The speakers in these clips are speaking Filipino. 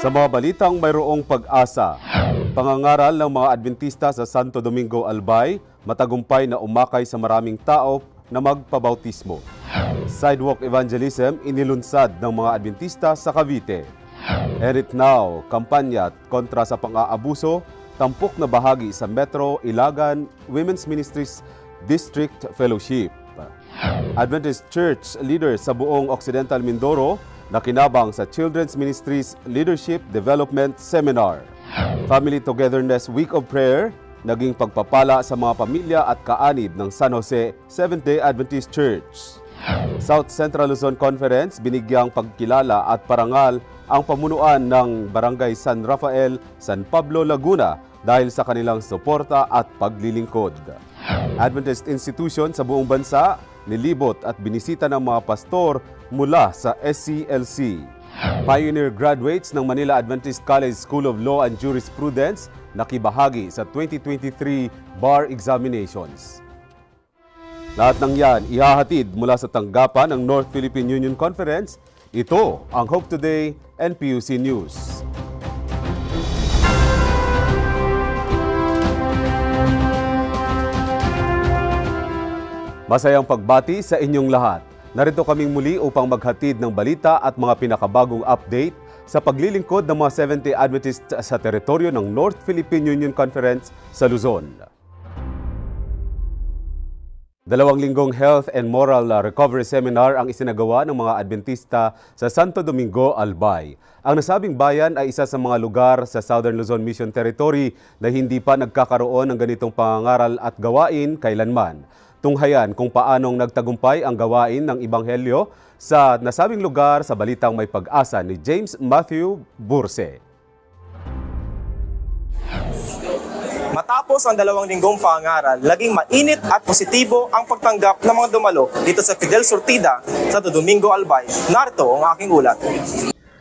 Sa mga balitang mayroong pag-asa, pangangaral ng mga Adventista sa Santo Domingo Albay, matagumpay na umakay sa maraming tao na magpabautismo. Sidewalk evangelism inilunsad ng mga Adventista sa Cavite. Erit Now, kampanya kontra sa pang-aabuso, tampok na bahagi sa Metro Ilagan Women's Ministries District Fellowship. Adventist Church leaders sa buong Occidental Mindoro nakinabang sa Children's Ministries Leadership Development Seminar. Family Togetherness Week of Prayer naging pagpapala sa mga pamilya at kaanib ng San Jose Seventh-day Adventist Church. South Central Luzon Conference binigyang pagkilala at parangal ang pamunuan ng Barangay San Rafael, San Pablo, Laguna dahil sa kanilang suporta at paglilingkod. Adventist institution sa buong bansa nilibot at binisita ng mga pastor mula sa SCLC. Pioneer graduates ng Manila Adventist College School of Law and Jurisprudence nakibahagi sa 2023 bar examinations. Lahat ng yan ihahatid mula sa tanggapan ng North Philippine Union Conference. Ito ang Hope Today NPUC News. Masayang pagbati sa inyong lahat. Narito kaming muli upang maghatid ng balita at mga pinakabagong update sa paglilingkod ng mga 70 Adventist sa teritoryo ng North Philippine Union Conference sa Luzon. Dalawang linggong Health and Moral Recovery Seminar ang isinagawa ng mga Adventista sa Santo Domingo, Albay. Ang nasabing bayan ay isa sa mga lugar sa Southern Luzon Mission Territory na hindi pa nagkakaroon ng ganitong pangangaral at gawain kailanman tunghayan kung paanong nagtagumpay ang gawain ng Ibanghelyo sa nasabing lugar sa balitang may pag-asa ni James Matthew Burse. Matapos ang dalawang linggong pangaral, laging mainit at positibo ang pagtanggap ng mga dumalo dito sa Fidel Sortida, Santo Domingo Albay. Narito ang aking ulat.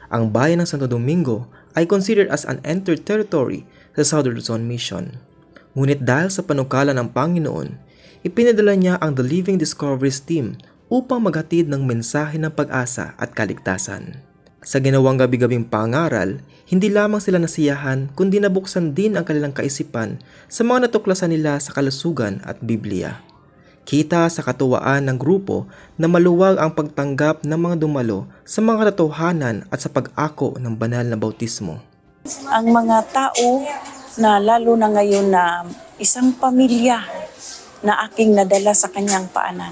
Ang bayan ng Santo Domingo ay considered as an entered territory sa Southern Luzon Mission. Ngunit dahil sa panukala ng Panginoon, ipinadala niya ang The Living Discoveries Team upang maghatid ng mensahe ng pag-asa at kaligtasan. Sa ginawang gabi-gabing pangaral, hindi lamang sila nasiyahan kundi nabuksan din ang kanilang kaisipan sa mga natuklasan nila sa kalusugan at Biblia. Kita sa katuwaan ng grupo na maluwag ang pagtanggap ng mga dumalo sa mga katotohanan at sa pag-ako ng banal na bautismo. Ang mga tao na lalo na ngayon na isang pamilya na aking nadala sa kanyang paanan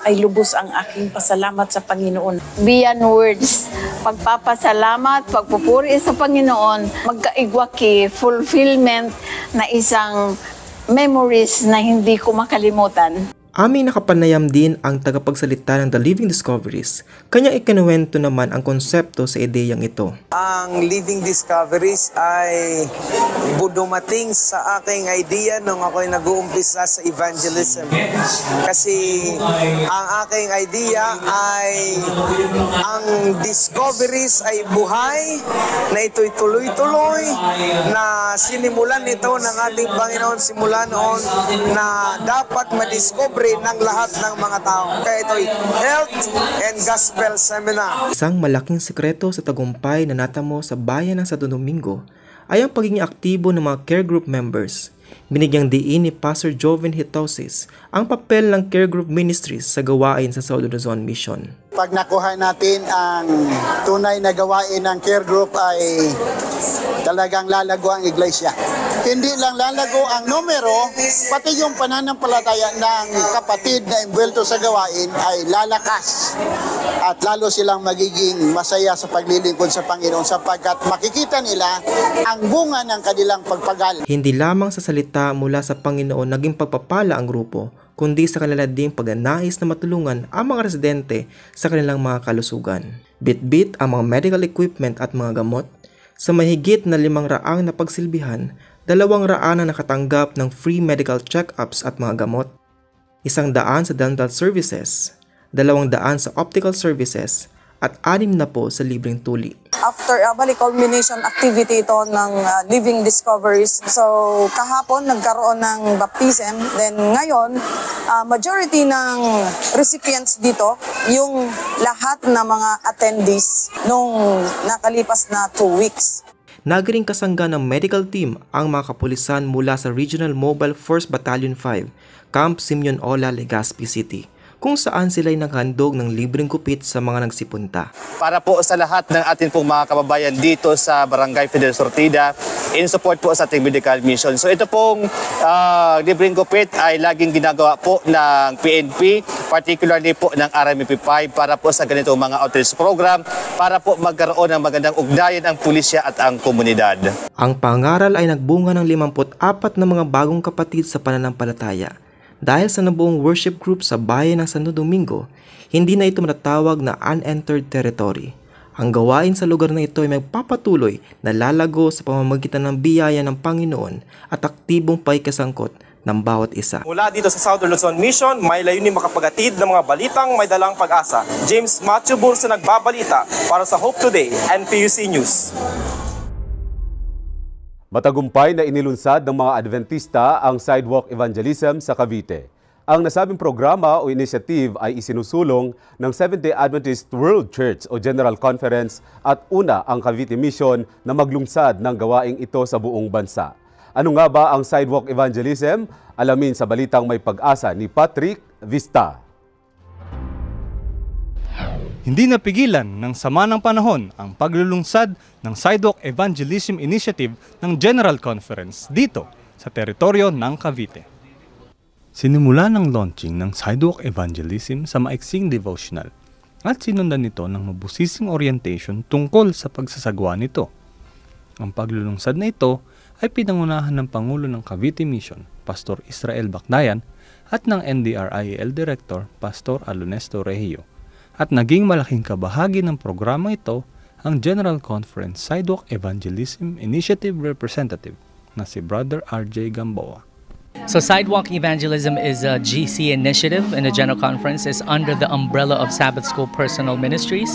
ay lubos ang aking pasalamat sa Panginoon. Beyond words, pagpapasalamat, pagpupuri sa Panginoon, magkaigwaki, fulfillment na isang memories na hindi ko makalimutan. Aming nakapanayam din ang tagapagsalita ng The Living Discoveries. Kanyang ikinuwento naman ang konsepto sa ideyang ito. Ang Living Discoveries ay dumating sa aking idea nung ako'y nag-uumpisa sa evangelism. Kasi ang aking idea ay ang discoveries ay buhay na ito'y tuloy-tuloy na sinimulan nito ng ating Panginoon simula noon na dapat madiscover libre ng lahat ng mga tao. Kaya ito'y Health and Gospel Seminar. Isang malaking sekreto sa tagumpay na natamo sa bayan ng Santo Domingo ay ang pagiging aktibo ng mga care group members. Binigyang diin ni Pastor Joven Hitosis ang papel ng care group ministries sa gawain sa Southern Luzon Mission. Pag nakuha natin ang tunay na gawain ng care group ay talagang lalago ang iglesia hindi lang lalago ang numero, pati yung pananampalataya ng kapatid na imbwelto sa gawain ay lalakas at lalo silang magiging masaya sa paglilingkod sa Panginoon sapagkat makikita nila ang bunga ng kanilang pagpagal. Hindi lamang sa salita mula sa Panginoon naging pagpapala ang grupo, kundi sa kanila ding pagnanais na matulungan ang mga residente sa kanilang mga kalusugan. Bit-bit ang mga medical equipment at mga gamot, sa mahigit na limang raang na pagsilbihan dalawang raan na nakatanggap ng free medical check-ups at mga gamot, isang daan sa dental services, dalawang daan sa optical services, at anim na po sa libreng tuli. after uh, bali culmination activity ito ng uh, Living Discoveries. So kahapon nagkaroon ng baptism. Then ngayon, uh, majority ng recipients dito, yung lahat ng mga attendees nung nakalipas na two weeks. Nagaring kasangga ng medical team ang mga kapulisan mula sa Regional Mobile Force Battalion 5, Camp Simeon Ola, Legazpi City, kung saan sila'y naghandog ng libreng kupit sa mga nagsipunta. para po sa lahat ng ating pong mga kababayan dito sa Barangay Fidel Sortida in support po sa ating medical mission. So ito pong uh, libreng gupit ay laging ginagawa po ng PNP, particularly po ng RMP5 para po sa ganitong mga outreach program para po magkaroon ng magandang ugnayan ang pulisya at ang komunidad. Ang pangaral ay nagbunga ng 54 na mga bagong kapatid sa pananampalataya. Dahil sa nabuong worship group sa bayan ng Santo Domingo, hindi na ito matatawag na unentered territory. Ang gawain sa lugar na ito ay magpapatuloy na lalago sa pamamagitan ng biyaya ng Panginoon at aktibong paikasangkot ng bawat isa. Mula dito sa Southern Luzon Mission, may layunin makapagatid ng mga balitang may dalang pag-asa. James Matthew Bursa nagbabalita para sa Hope Today and News. Matagumpay na inilunsad ng mga Adventista ang sidewalk evangelism sa Cavite. Ang nasabing programa o initiative ay isinusulong ng Seventh-day Adventist World Church o General Conference at una ang Cavite Mission na maglungsad ng gawaing ito sa buong bansa. Ano nga ba ang sidewalk evangelism? Alamin sa balitang may pag-asa ni Patrick Vista. Hindi napigilan ng sama ng panahon ang paglulunsad ng Sidewalk Evangelism Initiative ng General Conference dito sa teritoryo ng Cavite. Sinimula ng launching ng Sidewalk Evangelism sa maiksing devotional at sinundan nito ng mabusising orientation tungkol sa pagsasagawa nito. Ang paglulunsad na ito ay pinangunahan ng Pangulo ng Cavite Mission, Pastor Israel Bakdayan, at ng NDRIL Director, Pastor Alonesto Regio at naging malaking kabahagi ng programa ito ang General Conference Sidewalk Evangelism Initiative Representative na si Brother RJ Gamboa. So, Sidewalk Evangelism is a GC initiative, and the General Conference is under the umbrella of Sabbath School Personal Ministries.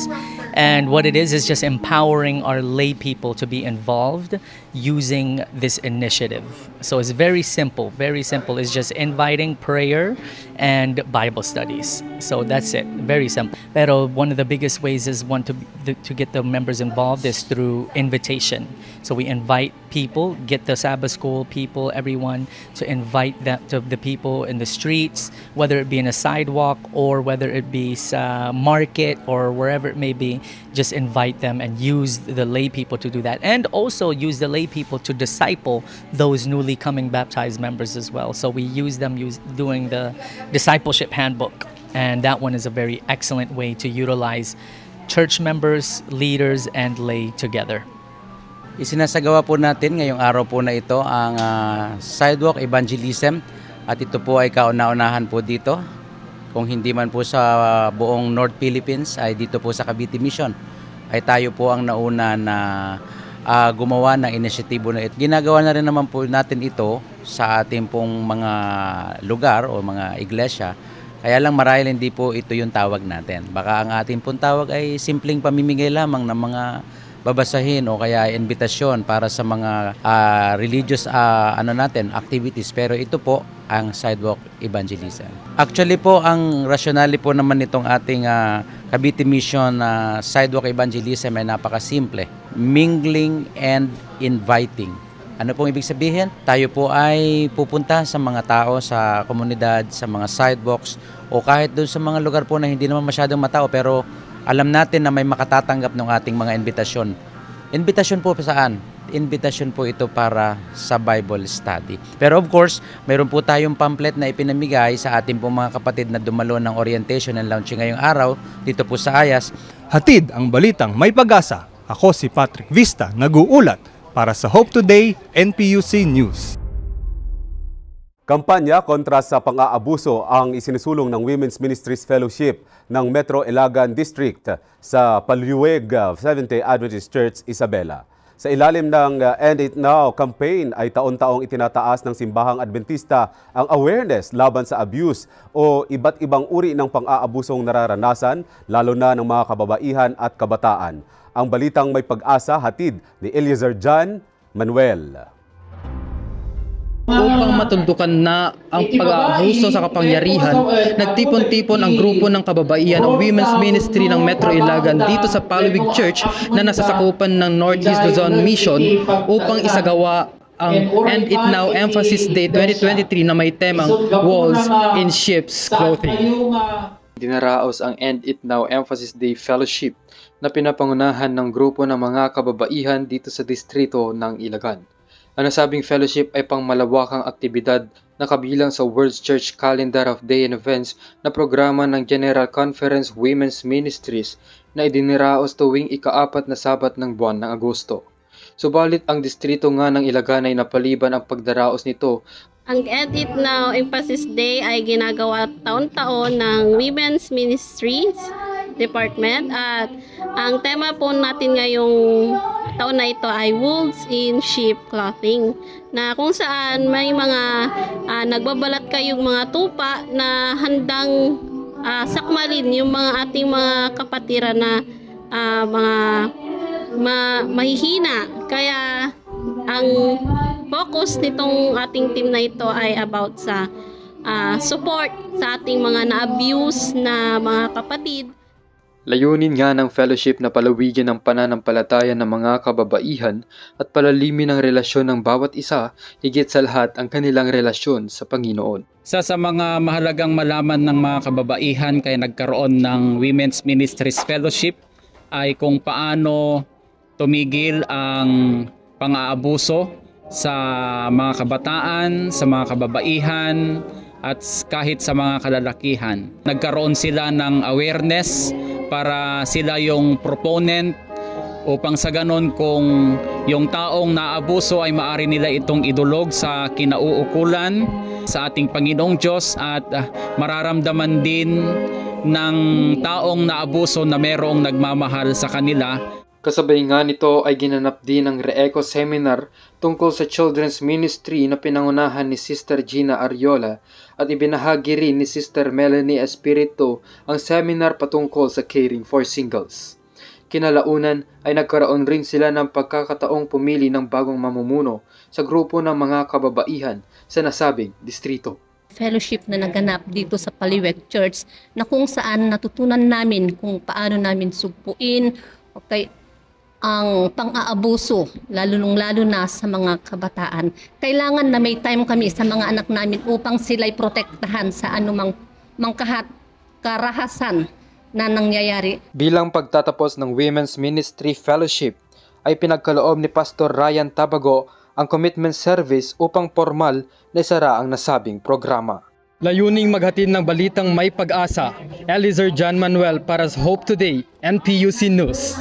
And what it is is just empowering our lay people to be involved using this initiative. So, it's very simple, very simple. It's just inviting prayer and Bible studies. So, that's it, very simple. Pero one of the biggest ways is one to, to get the members involved is through invitation. So, we invite people, get the Sabbath School people, everyone to invite that to the people in the streets, whether it be in a sidewalk or whether it be sa uh, market or wherever it may be, just invite them and use the lay people to do that. And also use the lay people to disciple those newly coming baptized members as well. So we use them use, doing the discipleship handbook. And that one is a very excellent way to utilize church members, leaders, and lay together. Isinasagawa po natin ngayong araw po na ito ang ah, Sidewalk Evangelism at ito po ay kauna-unahan po dito. Kung hindi man po sa buong North Philippines ay dito po sa Cavite Mission ay tayo po ang nauna na ah, gumawa ng inisyatibo na ito. Ginagawa na rin naman po natin ito sa ating pong mga lugar o mga iglesia. Kaya lang marahil hindi po ito yung tawag natin. Baka ang ating pong tawag ay simpleng pamimigay lamang ng mga babasahin o kaya invitasyon para sa mga ah, religious ah, ano natin activities pero ito po ang sidewalk evangelism. Actually po ang rationale po naman nitong ating ah, Cavite Mission na sidewalk evangelism ay napakasimple. Mingling and inviting. Ano pong ibig sabihin? Tayo po ay pupunta sa mga tao sa komunidad, sa mga sidewalks o kahit doon sa mga lugar po na hindi naman masyadong matao pero alam natin na may makatatanggap ng ating mga invitasyon. Invitasyon po saan? Invitasyon po ito para sa Bible study. Pero of course, mayroon po tayong pamphlet na ipinamigay sa ating po mga kapatid na dumalo ng orientation and launching ngayong araw dito po sa Ayas. Hatid ang balitang may pag-asa. Ako si Patrick Vista, nag-uulat para sa Hope Today NPUC News. Kampanya kontra sa pang-aabuso ang isinusulong ng Women's Ministries Fellowship ng Metro Ilagan District sa Paluweg uh, Seventh-day Adventist Church, Isabela. Sa ilalim ng uh, End It Now campaign ay taon-taong itinataas ng simbahang Adventista ang awareness laban sa abuse o iba't ibang uri ng pang-aabusong nararanasan lalo na ng mga kababaihan at kabataan. Ang balitang may pag-asa hatid ni Eliezer John Manuel upang matuldukan na ang pag-aabuso sa kapangyarihan, nagtipon-tipon ang grupo ng kababaihan o Women's Ministry ng Metro Ilagan dito sa Palwig Church na nasasakupan ng Northeast Luzon Mission upang isagawa ang End It Now Emphasis Day 2023 na may temang Walls in Ships Clothing. Dinaraos ang End It Now Emphasis Day Fellowship na pinapangunahan ng grupo ng mga kababaihan dito sa distrito ng Ilagan. Ang nasabing fellowship ay pangmalawakang aktibidad na kabilang sa World Church Calendar of Day and Events na programa ng General Conference Women's Ministries na idiniraos tuwing ikaapat na sabat ng buwan ng Agosto. Subalit ang distrito nga ng Ilagan ay napaliban ang pagdaraos nito ang Edit Now Emphasis Day ay ginagawa taon-taon ng Women's Ministries Department at ang tema po natin ngayong taon na ito ay Wolves in Sheep Clothing na kung saan may mga uh, nagbabalat kayong mga tupa na handang uh, sakmalin yung mga ating mga kapatiran na uh, mga ma mahihina. Kaya ang focus nitong ating team na ito ay about sa uh, support sa ating mga na-abuse na mga kapatid Layunin nga ng fellowship na palawigin ang pananampalataya ng mga kababaihan at palalimin ang relasyon ng bawat isa, higit sa lahat ang kanilang relasyon sa Panginoon. Sa sa mga mahalagang malaman ng mga kababaihan kaya nagkaroon ng Women's Ministries Fellowship ay kung paano tumigil ang pang-aabuso sa mga kabataan, sa mga kababaihan, at kahit sa mga kalalakihan. Nagkaroon sila ng awareness para sila yung proponent upang sa ganon kung yung taong naabuso ay maari nila itong idulog sa kinauukulan sa ating Panginoong Diyos at uh, mararamdaman din ng taong naabuso na merong nagmamahal sa kanila. Kasabay nga nito ay ginanap din ang Reeco Seminar tungkol sa Children's Ministry na pinangunahan ni Sister Gina Ariola at ibinahagi rin ni Sister Melanie Espiritu ang seminar patungkol sa caring for singles. Kinalaunan ay nagkaroon rin sila ng pagkakataong pumili ng bagong mamumuno sa grupo ng mga kababaihan sa nasabing distrito fellowship na naganap dito sa Paliwek Church na kung saan natutunan namin kung paano namin sugpuin okay, ang pang-aabuso, lalo nung lalo na sa mga kabataan. Kailangan na may time kami sa mga anak namin upang sila'y protektahan sa anumang mangkahat karahasan na nangyayari. Bilang pagtatapos ng Women's Ministry Fellowship, ay pinagkaloob ni Pastor Ryan Tabago ang commitment service upang formal na isara ang nasabing programa. Layuning maghatid ng balitang may pag-asa, Elizer John Manuel para sa Hope Today, NPUC News.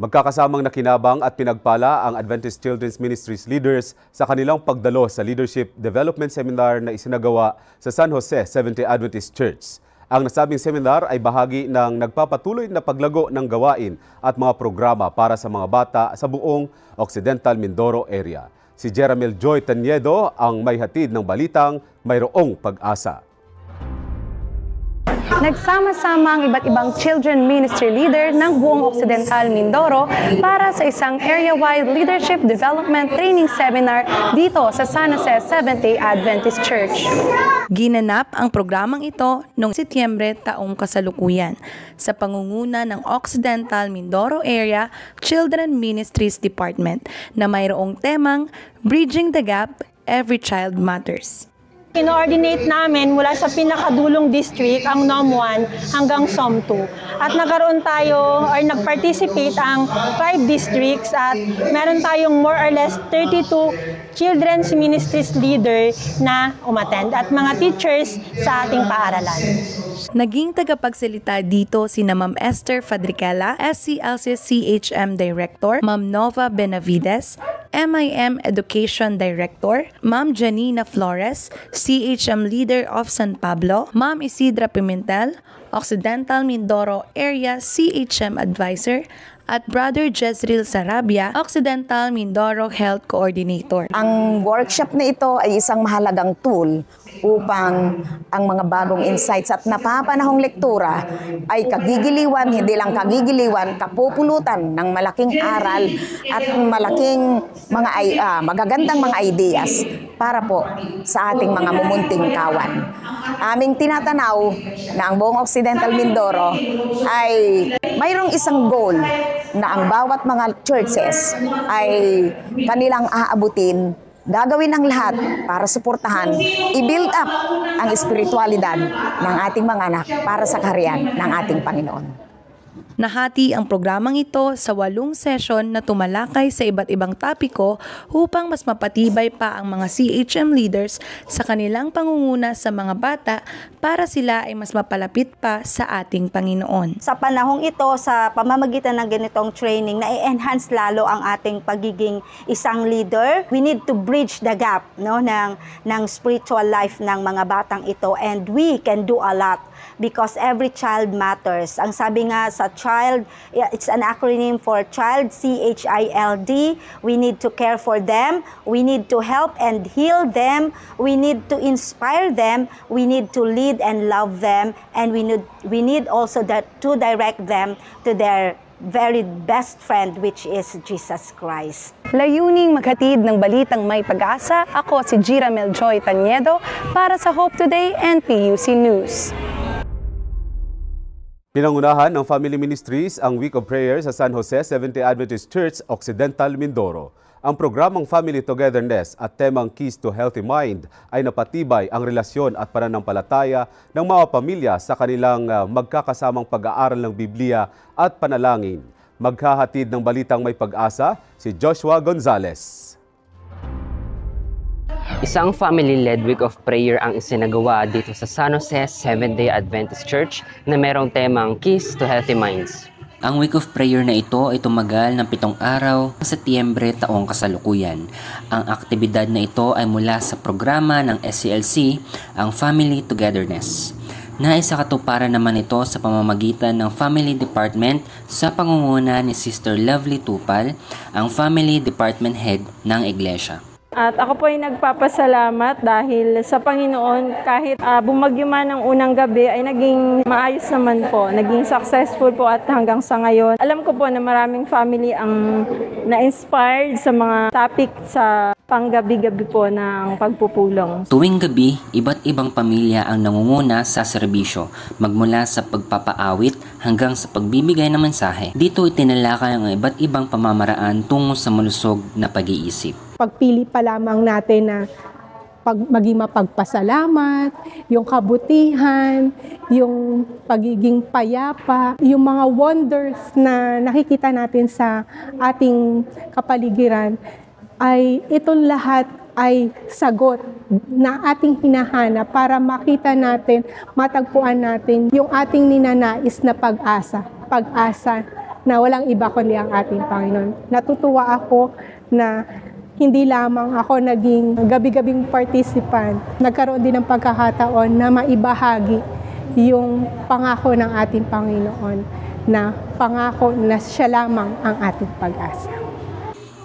Magkakasamang nakinabang at pinagpala ang Adventist Children's Ministries leaders sa kanilang pagdalo sa Leadership Development Seminar na isinagawa sa San Jose Seventh-day Adventist Church. Ang nasabing seminar ay bahagi ng nagpapatuloy na paglago ng gawain at mga programa para sa mga bata sa buong Occidental Mindoro area. Si Jeramel Joy Tanyedo ang may hatid ng balitang mayroong pag-asa. Nagsama-sama ang iba't ibang children ministry leader ng buong Occidental Mindoro para sa isang area-wide leadership development training seminar dito sa San Jose Seventh-day Adventist Church. Ginanap ang programang ito noong Setyembre taong kasalukuyan sa pangunguna ng Occidental Mindoro Area Children Ministries Department na mayroong temang Bridging the Gap, Every Child Matters. Kinoordinate namin mula sa pinakadulong district, ang NOM 1 hanggang SOM 2. At nagkaroon tayo or nag-participate ang 5 districts at meron tayong more or less 32 children's ministries leader na umattend at mga teachers sa ating paaralan. Naging tagapagsalita dito si na Ma'am Esther Fadricela, SCLC CHM Director, Ma'am Nova Benavides, MIM Education Director, Ma'am Janina Flores, CHM Leader of San Pablo, Ma'am Isidra Pimentel, Occidental Mindoro Area CHM Advisor, at Brother Jezreel Sarabia, Occidental Mindoro Health Coordinator. Ang workshop na ito ay isang mahalagang tool upang ang mga bagong insights at napapanahong lektura ay kagigiliwan, hindi lang kagigiliwan, kapupulutan ng malaking aral at malaking mga uh, magagandang mga ideas para po sa ating mga mumunting kawan. Aming tinatanaw na ang buong Occidental Mindoro ay mayroong isang goal na ang bawat mga churches ay kanilang aabutin gagawin ang lahat para suportahan, i-build up ang espiritualidad ng ating mga anak para sa kaharian ng ating Panginoon. Nahati ang programang ito sa walong session na tumalakay sa iba't ibang tapiko upang mas mapatibay pa ang mga CHM leaders sa kanilang pangunguna sa mga bata para sila ay mas mapalapit pa sa ating Panginoon. Sa panahong ito, sa pamamagitan ng ganitong training, na-enhance lalo ang ating pagiging isang leader. We need to bridge the gap no, ng, ng spiritual life ng mga batang ito and we can do a lot because every child matters. Ang sabi nga sa child, it's an acronym for child, C-H-I-L-D. We need to care for them. We need to help and heal them. We need to inspire them. We need to lead and love them. And we need, we need also that to direct them to their very best friend which is Jesus Christ. Layuning maghatid ng balitang may pag-asa, ako si Gira Meljoy Tanyedo para sa Hope Today and PUC News. Pinangunahan ng Family Ministries ang Week of Prayer sa San Jose Seventh-day Adventist Church, Occidental Mindoro. Ang programang Family Togetherness at temang Keys to Healthy Mind ay napatibay ang relasyon at pananampalataya ng mga pamilya sa kanilang uh, magkakasamang pag-aaral ng Biblia at panalangin. Maghahatid ng balitang may pag-asa si Joshua Gonzalez. Isang family-led week of prayer ang isinagawa dito sa San Jose Seventh-day Adventist Church na merong temang Keys to Healthy Minds. Ang week of prayer na ito ay tumagal ng pitong araw sa Setyembre taong kasalukuyan. Ang aktibidad na ito ay mula sa programa ng SCLC, ang Family Togetherness. Naisa katuparan naman ito sa pamamagitan ng Family Department sa pangunguna ni Sister Lovely Tupal, ang Family Department Head ng Iglesia. At ako po ay nagpapasalamat dahil sa Panginoon kahit uh, bumagyo man ng unang gabi ay naging maayos naman po, naging successful po at hanggang sa ngayon. Alam ko po na maraming family ang na-inspired sa mga topic sa panggabi-gabi po ng pagpupulong. Tuwing gabi, iba't ibang pamilya ang nangunguna sa serbisyo, magmula sa pagpapaawit hanggang sa pagbibigay ng mensahe. Dito itinalakay ang iba't ibang pamamaraan tungo sa malusog na pag-iisip. Pagpili pa lamang natin na pag, maging mapagpasalamat, yung kabutihan, yung pagiging payapa, yung mga wonders na nakikita natin sa ating kapaligiran, ay itong lahat ay sagot na ating hinahanap para makita natin, matagpuan natin yung ating ninanais na pag-asa. Pag-asa na walang iba kundi ang ating Panginoon. Natutuwa ako na hindi lamang ako naging gabi-gabing participant, nagkaroon din ng pagkakataon na maibahagi yung pangako ng ating Panginoon na pangako na siya lamang ang ating pag-asa.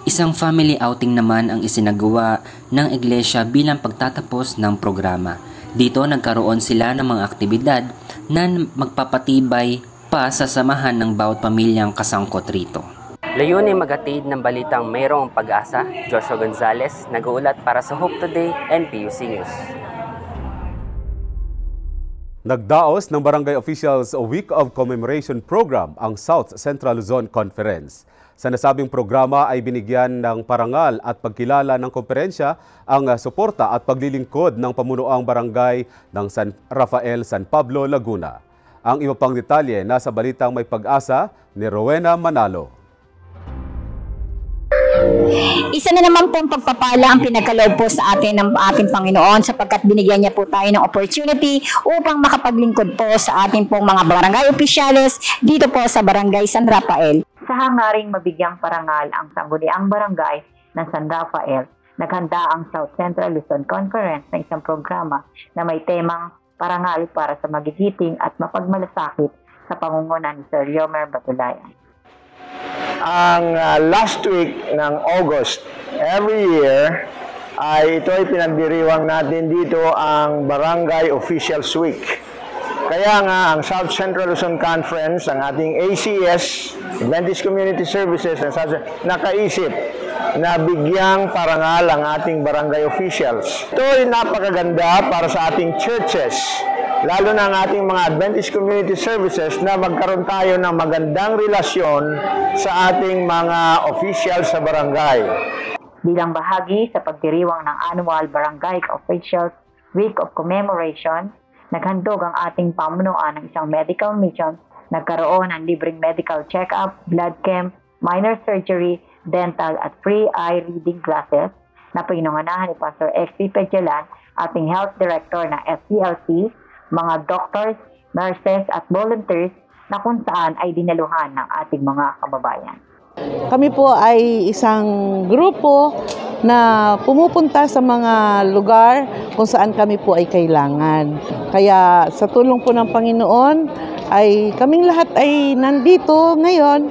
Isang family outing naman ang isinagawa ng iglesia bilang pagtatapos ng programa. Dito nagkaroon sila ng mga aktibidad na magpapatibay pa sa samahan ng bawat pamilyang kasangkot rito. Layunin magatid ng balitang mayroong pag-asa, Joshua Gonzalez, nag-uulat para sa Hope Today and PUC News. Nagdaos ng Barangay Officials a Week of Commemoration Program ang South Central Luzon Conference. Sa nasabing programa ay binigyan ng parangal at pagkilala ng konferensya ang suporta at paglilingkod ng pamunuang barangay ng San Rafael, San Pablo, Laguna. Ang iba pang detalye nasa balitang may pag-asa ni Rowena Manalo. Isa na naman pong pagpapala ang pinagkaloob po sa atin ng ating Panginoon sapagkat binigyan niya po tayo ng opportunity upang makapaglingkod po sa ating pong mga barangay opisyales dito po sa Barangay San Rafael sa hangaring mabigyang parangal ang sangguniang barangay ng San Rafael, naghanda ang South Central Luzon Conference ng isang programa na may temang parangal para sa magigiting at mapagmalasakit sa pangunguna ni Sir Yomer Batulayan. ang ah, last week ng August every year ay ito ay pinagdiriwang natin dito ang Barangay Officials Week. Kaya nga ang South Central Luzon Conference, ang ating ACS, Adventist Community Services, ng South, nakaisip na bigyang parangal ang ating barangay officials. Ito ay napakaganda para sa ating churches, lalo na ang ating mga Adventist Community Services na magkaroon tayo ng magandang relasyon sa ating mga officials sa barangay. Bilang bahagi sa pagdiriwang ng annual Barangay Officials Week of Commemoration, naghandog ang ating pamunuan ng isang medical mission, nagkaroon ng libreng medical check-up, blood camp, minor surgery, dental at free eye reading glasses na pinunganahan ni Pastor X.P. Pejalan, ating health director ng SCLC, mga doctors, nurses at volunteers na kung saan ay dinaluhan ng ating mga kababayan. Kami po ay isang grupo na pumupunta sa mga lugar kung saan kami po ay kailangan. Kaya sa tulong po ng Panginoon ay kaming lahat ay nandito ngayon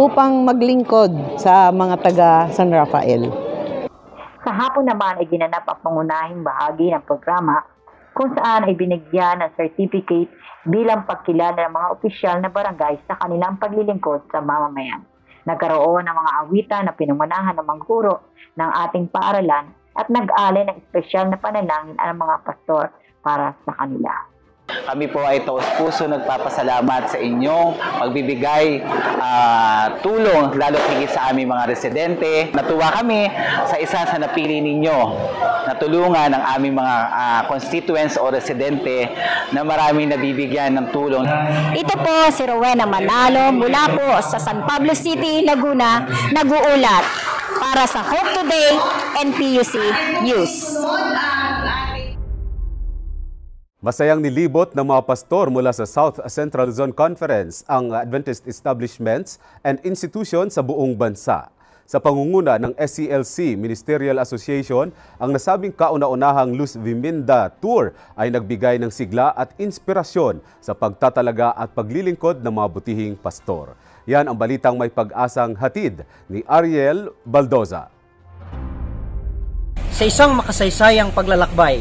upang maglingkod sa mga taga San Rafael. Sa hapon naman ay ginanap ang pangunahing bahagi ng programa kung saan ay binigyan ng certificate bilang pagkilala ng mga opisyal na barangay sa kanilang paglilingkod sa mamamayan. Nagkaroon ng mga awitan na pinumanahan ng mga guro ng ating paaralan at nag-alay ng espesyal na panalangin ang mga pastor para sa kanila. Kami po ay taos puso nagpapasalamat sa inyong pagbibigay ah, tulong lalo higit sa aming mga residente. Natuwa kami sa isa sa napili ninyo na tulungan ang aming mga ah, constituents o residente na maraming nabibigyan ng tulong. Ito po si Rowena Manalo mula po sa San Pablo City, Laguna, nag-uulat para sa Hope Today and PUC News. Masayang nilibot ng mga pastor mula sa South Central Zone Conference ang Adventist establishments and institutions sa buong bansa. Sa pangunguna ng SCLC Ministerial Association, ang nasabing kauna-unahang Luz Viminda Tour ay nagbigay ng sigla at inspirasyon sa pagtatalaga at paglilingkod ng mga butihing pastor. Yan ang balitang may pag-asang hatid ni Ariel Baldoza. Sa isang makasaysayang paglalakbay,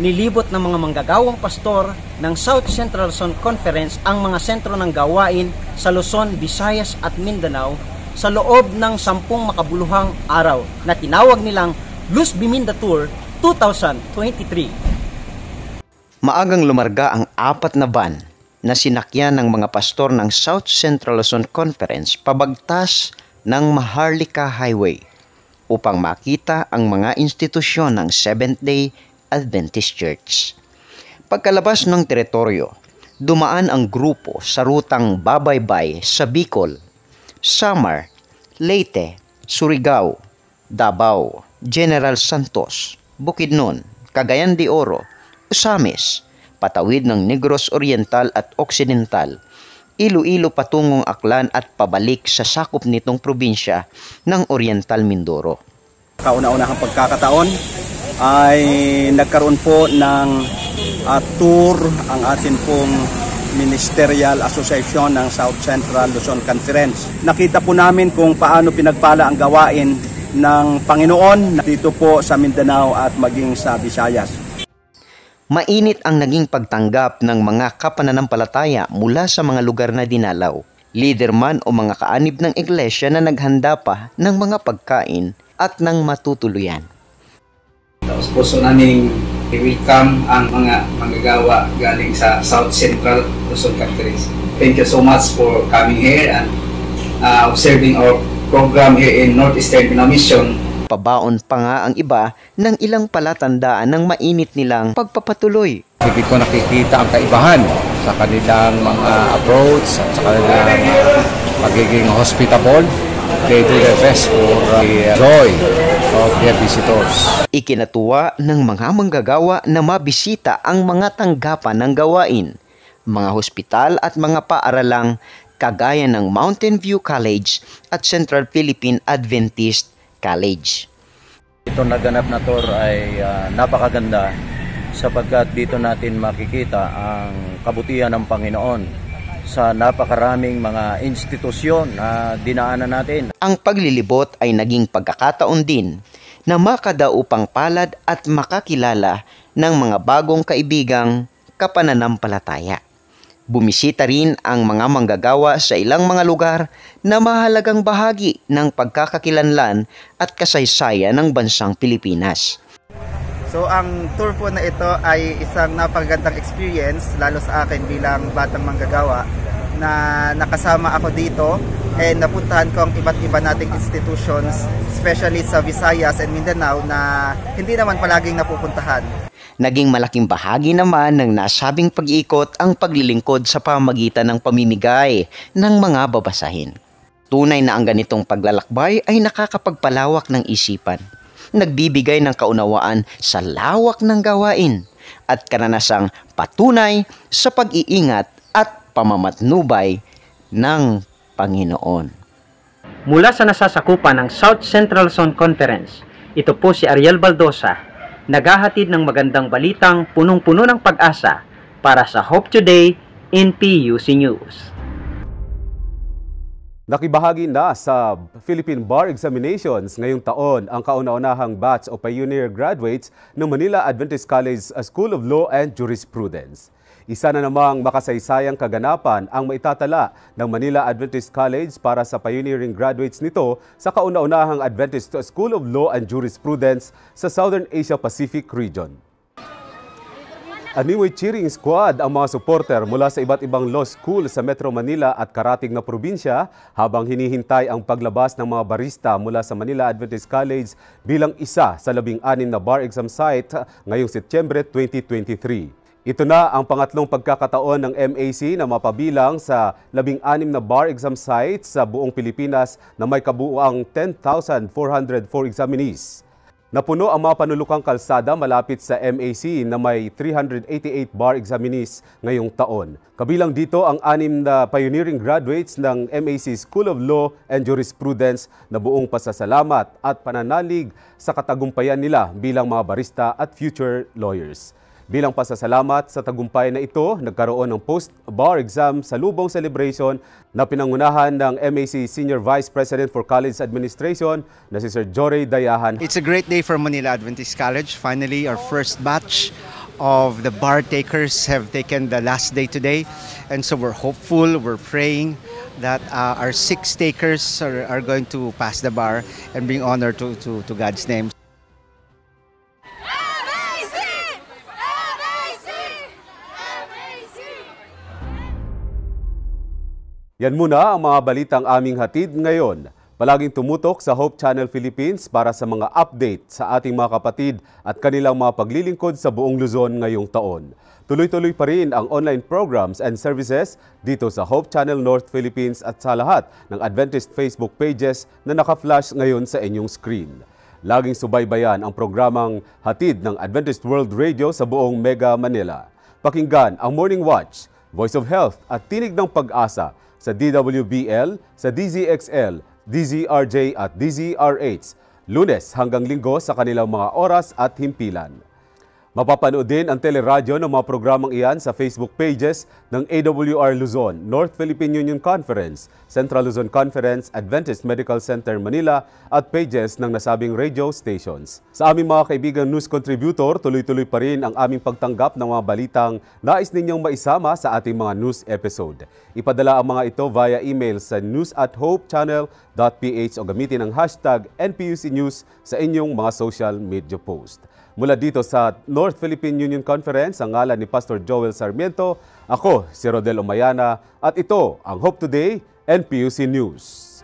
nilibot ng mga manggagawang pastor ng South Central Luzon Conference ang mga sentro ng gawain sa Luzon, Visayas at Mindanao sa loob ng sampung makabuluhang araw na tinawag nilang Luz Biminda Tour 2023. Maagang lumarga ang apat na van na sinakyan ng mga pastor ng South Central Luzon Conference pabagtas ng Maharlika Highway upang makita ang mga institusyon ng Seventh-day Adventist Church. Pagkalabas ng teritoryo, dumaan ang grupo sa rutang Babaybay sa Bicol, Samar, Leyte, Surigao, Davao, General Santos, Bukidnon, Cagayan de Oro, Usamis, patawid ng Negros Oriental at Occidental, Iloilo patungong Aklan at pabalik sa sakop nitong probinsya ng Oriental Mindoro. Kauna-unahang pagkakataon ay nagkaroon po ng uh, tour ang atin pong Ministerial Association ng South Central Luzon Conference. Nakita po namin kung paano pinagpala ang gawain ng Panginoon dito po sa Mindanao at maging sa Visayas. Mainit ang naging pagtanggap ng mga kapananampalataya mula sa mga lugar na dinalaw. Leader man o mga kaanib ng iglesia na naghanda pa ng mga pagkain at ng matutuluyan. Puso namin i-welcome ang mga manggagawa galing sa South Central Luzon Conference. Thank you so much for coming here and uh, observing our program here in Northeastern Mission. Pabaon pa nga ang iba ng ilang palatandaan ng mainit nilang pagpapatuloy. Hindi ko nakikita ang kaibahan sa kanilang mga approach at sa kanilang pagiging hospitable. They do their best for uh, the joy of their visitors. Ikinatuwa ng mga manggagawa na mabisita ang mga tanggapan ng gawain, mga hospital at mga paaralang kagaya ng Mountain View College at Central Philippine Adventist College. Ito naganap na tour ay uh, napakaganda sapagkat dito natin makikita ang kabutihan ng Panginoon sa napakaraming mga institusyon na dinaanan natin. Ang paglilibot ay naging pagkakataon din na makadaupang palad at makakilala ng mga bagong kaibigang kapananampalataya. Bumisita rin ang mga manggagawa sa ilang mga lugar na mahalagang bahagi ng pagkakakilanlan at kasaysayan ng bansang Pilipinas. So ang tour po na ito ay isang napakagandang experience lalo sa akin bilang batang manggagawa na nakasama ako dito and napuntahan ko ang iba't iba nating institutions especially sa Visayas and Mindanao na hindi naman palaging napupuntahan. Naging malaking bahagi naman ng nasabing pag-iikot ang paglilingkod sa pamagitan ng pamimigay ng mga babasahin. Tunay na ang ganitong paglalakbay ay nakakapagpalawak ng isipan, nagbibigay ng kaunawaan sa lawak ng gawain at karanasang patunay sa pag-iingat at pamamatnubay ng Panginoon. Mula sa nasasakupan ng South Central Zone Conference, ito po si Ariel Baldosa naghahatid ng magandang balitang punong-puno ng pag-asa para sa Hope Today in PUC News. Nakibahagi na sa Philippine Bar Examinations ngayong taon ang kauna-unahang batch o pioneer graduates ng Manila Adventist College School of Law and Jurisprudence. Isa na namang makasaysayang kaganapan ang maitatala ng Manila Adventist College para sa pioneering graduates nito sa kauna-unahang Adventist School of Law and Jurisprudence sa Southern Asia Pacific region. Animoy cheering squad ang mga supporter mula sa iba't ibang law school sa Metro Manila at karating na probinsya habang hinihintay ang paglabas ng mga barista mula sa Manila Adventist College bilang isa sa labing-anim na bar exam site ngayong Setyembre 2023. Ito na ang pangatlong pagkakataon ng MAC na mapabilang sa labing-anim na bar exam sites sa buong Pilipinas na may kabuuang 10,404 examinees. Napuno ang mga panulukang kalsada malapit sa MAC na may 388 bar examinees ngayong taon. Kabilang dito ang anim na pioneering graduates ng MAC School of Law and Jurisprudence na buong pasasalamat at pananalig sa katagumpayan nila bilang mga barista at future lawyers. Bilang pasasalamat sa tagumpay na ito, nagkaroon ng post-bar exam sa lubong celebration na pinangunahan ng MAC Senior Vice President for College Administration na si Sir Jory Dayahan. It's a great day for Manila Adventist College. Finally, our first batch of the bar takers have taken the last day today. And so we're hopeful, we're praying that uh, our six takers are, are going to pass the bar and bring honor to, to, to God's name. Yan muna ang mga balitang aming hatid ngayon. Palaging tumutok sa Hope Channel Philippines para sa mga update sa ating mga kapatid at kanilang mga paglilingkod sa buong Luzon ngayong taon. Tuloy-tuloy pa rin ang online programs and services dito sa Hope Channel North Philippines at sa lahat ng Adventist Facebook pages na naka-flash ngayon sa inyong screen. Laging subaybayan ang programang Hatid ng Adventist World Radio sa buong Mega Manila. Pakinggan ang Morning Watch, Voice of Health at Tinig ng Pag-asa sa DWBL, sa DZXL, DZRJ at DZRH, lunes hanggang linggo sa kanilang mga oras at himpilan. Mapapanood din ang teleradyo ng mga programang iyan sa Facebook pages ng AWR Luzon, North Philippine Union Conference, Central Luzon Conference, Adventist Medical Center Manila at pages ng nasabing radio stations. Sa aming mga kaibigan news contributor, tuloy-tuloy pa rin ang aming pagtanggap ng mga balitang nais ninyong maisama sa ating mga news episode. Ipadala ang mga ito via email sa news at hopechannel.ph o gamitin ang hashtag NPUC News sa inyong mga social media post. Mula dito sa North Philippine Union Conference, ang ngalan ni Pastor Joel Sarmiento, ako si Rodel Umayana at ito ang Hope Today NPUC News.